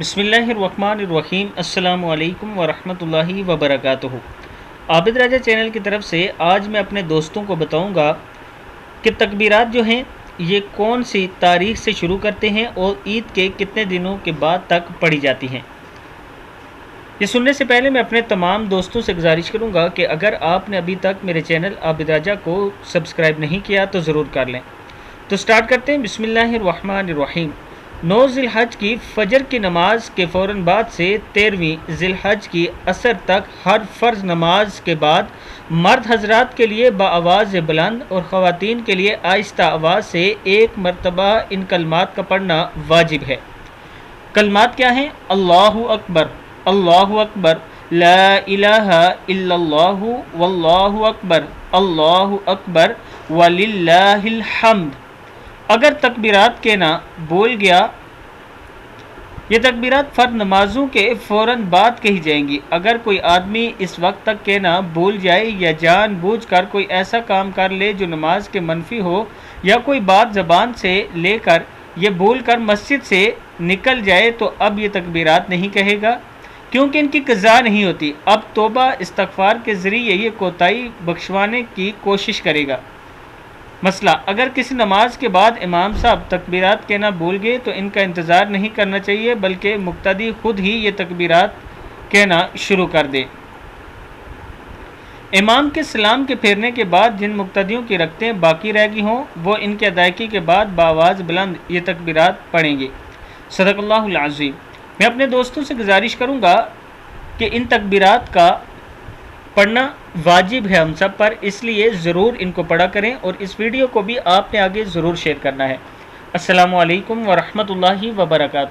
बसमीम अल्लाम वरहमतुल्लाहि वबरकातुहु। आबिद राजा चैनल की तरफ़ से आज मैं अपने दोस्तों को बताऊँगा कि तकबीरात जो हैं, ये कौन सी तारीख से शुरू करते हैं और ईद के कितने दिनों के बाद तक पढ़ी जाती हैं। ये सुनने से पहले मैं अपने तमाम दोस्तों से गुजारिश करूँगा कि अगर आपने अभी तक मेरे चैनल आबिद राजा को सब्सक्राइब नहीं किया तो ज़रूर कर लें। तो स्टार्ट करते हैं। बिसमीम नौ जिलहज की फ़जर की नमाज़ के फ़ौर बाद से तेरहवीं जिलहज की असर तक हर फ़र्ज़ नमाज़ के बाद मर्द हजरात के लिए बाआवाज़ बुलंद और ख़वातीन के लिए आहिस्ता आवाज़ से एक मरतबा इन कलमात का पढ़ना वाजिब है। कलमात क्या हैं? अल्लाह अकबर अल्लाह अकबर, ला इलाहा वल्लाहु अकबर, अल्लाह अकबर, वलिल्लाहिल हम्द। अगर तकबीरात के ना बोल गया, ये तकबीरात फ़र्द नमाजों के फ़ौर बाद कही जाएँगी। अगर कोई आदमी इस वक्त तक के ना भूल जाए या जान बूझ कर कोई ऐसा काम कर ले जो नमाज़ के मनफी हो, या कोई बात ज़बान से लेकर ये भूल कर मस्जिद से निकल जाए तो अब ये तकबीरात नहीं कहेगा, क्योंकि इनकी कज़ा नहीं होती। अब तोबा इस्तफ़ार के ज़रिए ये कोताही बख्शवाने की कोशिश करेगा। मसला, अगर किसी नमाज़ के बाद इमाम साहब तकबीरात कहना भूल गए तो इनका इंतज़ार नहीं करना चाहिए, बल्कि मुक्तदी खुद ही ये तकबीरात कहना शुरू कर दे। इमाम के सलाम के फेरने के बाद जिन मुक्तदियों की रखतें बाकी रह गई हों, वो इनके अदायगी के बाद बावाज़ बुलंद ये तकबीरात पढ़ेंगे। सदक़ल्लाज़ीम मैं अपने दोस्तों से गुजारिश करूँगा कि इन तकबीरात का पढ़ना वाजिब है हम सब पर, इसलिए ज़रूर इनको पढ़ा करें और इस वीडियो को भी आपने आगे ज़रूर शेयर करना है। असलकम वरहमल वर्का